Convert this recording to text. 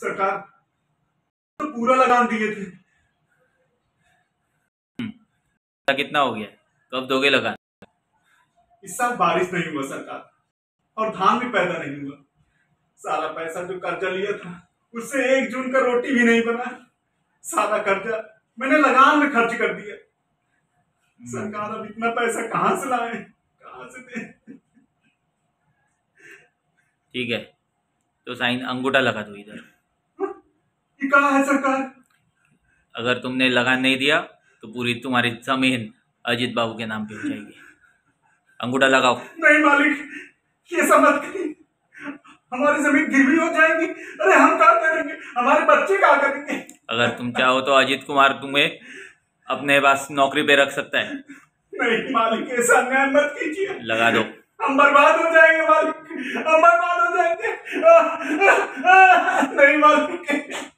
सरकार तो पूरा लगान दिए थे। कितना हो गया? कब दोगे लगान? इस साल बारिश नहीं हुआ सरकार और धान भी पैदा नहीं हुआ। सारा पैसा जो कर्जा लिया था उससे एक जून का रोटी भी नहीं बना। सारा कर्जा मैंने लगान में खर्च कर दिया। सरकार अब इतना पैसा कहाँ से लाए? कहाँ से दे? ठीक है तो साइन अंगूठा लगा दो इधर। ये कहाँ है सरकार? अगर तुमने लगान नहीं दिया तो पूरी तुम्हारी ज़मीन अजीत बाबू के नाम पे हो जाएगी। अंगूठा लगाओ। नहीं मालिक ये समझ हमारी ज़मीन गिरवी हो जाएगी। अरे हम क्या करेंगे? हमारे बच्चे क्या करेंगे? अगर तुम चाहो तो अजीत कुमार तुम्हें अपने पास नौकरी पे रख सकता है। नहीं मालिक ऐसा अन्याय मत कीजिए। लगा दो। हम बर्बाद हो जाएँगे मालिक। हम बर्बाद हो जाएँगे। आ, आ, आ, नहीं मालिक।